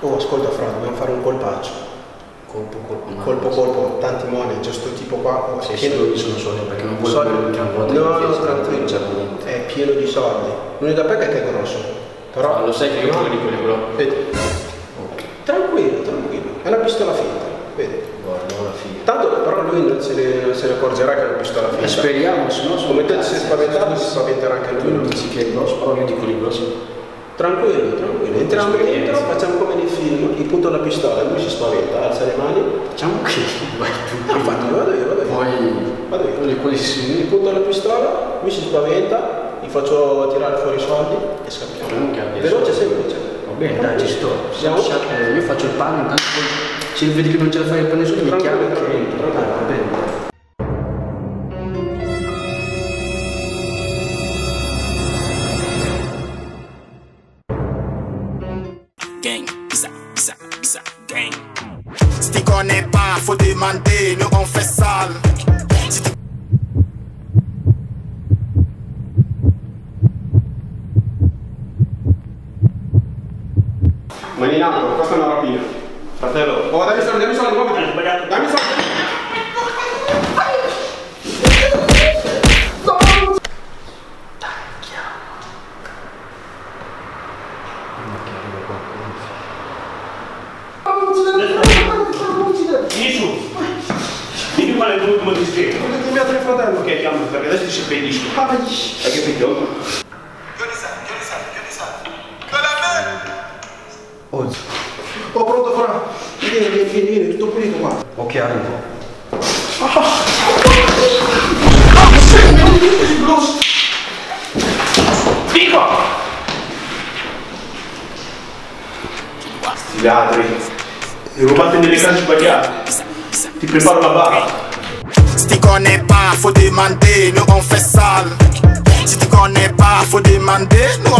Oh, ascolta Fra, dobbiamo fare un colpaccio. Colpo, colpo, ma- Colpo, colpo, tanti money, c'è sto tipo qua. oh, Sì, è pieno- io sono solo perché non voglio Soldi. l'ultima volta No, no, tranquillo. non. È pieno di soldi. L'unica pecca è che è grosso. Però. Ah, lo sai che io no, di quelli però. Vedi. Tranquillo, tranquillo. È una pistola finta. Vedi. guarda. Tanto però lui non se ne, non se ne accorgerà che è una pistola finta. speriamo, se no sono Come te cazzi. sei spaventato, si spaventerà anche Tu non lui. dici che è grosso, però io dico di grosso. Tranquillo, tranquillo. Entriamo dentro, facciamo come nei film, gli punto la pistola, lui si spaventa, alza le mani. Facciamo che vai tu. Ah, infatti, vado io, vado io. Poi Vado io. quelli, quelli si Gli punto la pistola, lui si spaventa, gli faccio tirare fuori i soldi e scappiamo. Veloce, soldi. semplice. Va bene, dai, ci sto. Siamo? Eh, Io faccio il pane, intanto poi se vedi che non ce la fai per nessuno mi Tranquillo, chiami che tranquillo, gang, ça, ça, ça, gang. Si tu connais pas, faut demander, nous on fait sale. Si tu Mani in alto, questa è una rapina. Fratello. Oh, dammi i soldi, dammi soldi, muoviti. Dammi i Qual è il tuo ultimo desiderio. Potete inviare il fratello. Ok, chiamo perché adesso ti si impedisce. Hai capito? Oh, oh, pronto, Fra. Vieni, vieni, vieni, vieni, tutto pulito qua. Ok, arrivo. Dico! Sti ladri. Rubate nelle case sbagliate. Ti preparo la barra. Si tu connais pas, faut demander, nous on fait sale. Si tu connais pas, faut demander, nous